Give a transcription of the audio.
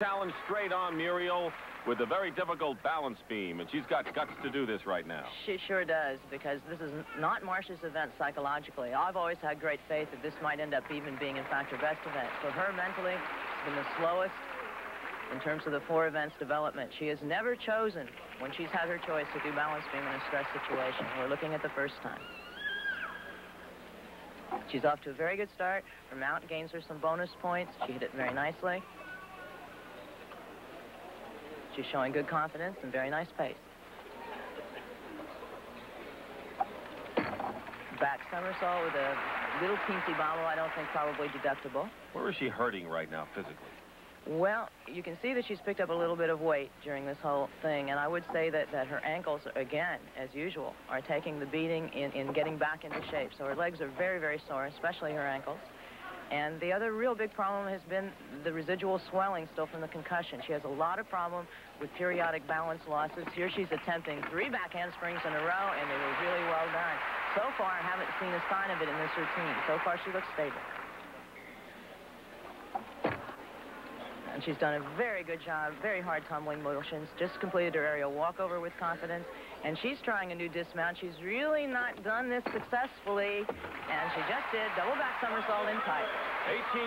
Challenge straight on Muriel with a very difficult balance beam, and she's got guts to do this right now. She sure does, because this is not Marcia's event psychologically. I've always had great faith that this might end up even being, in fact, her best event. For her, mentally, it's been the slowest in terms of the four events development. She has never chosen, when she's had her choice, to do balance beam in a stress situation. We're looking at the first time. She's off to a very good start. Her mount gains her some bonus points. She hit it very nicely. She's showing good confidence and very nice pace. Back somersault with a little teensy bobble, I don't think probably deductible. Where is she hurting right now physically? Well, you can see that she's picked up a little bit of weight during this whole thing, and I would say that, that her ankles, again, as usual, are taking the beating in, in getting back into shape. So her legs are very, very sore, especially her ankles. And the other real big problem has been the residual swelling still from the concussion. She has a lot of problem with periodic balance losses. Here she's attempting three back handsprings in a row, and they were really well done. So far, I haven't seen a sign of it in this routine. So far, she looks stable. And she's done a very good job, very hard tumbling motions, just completed her aerial walkover with confidence, and she's trying a new dismount. She's really not done this successfully, and she just did double back somersault in tight. 18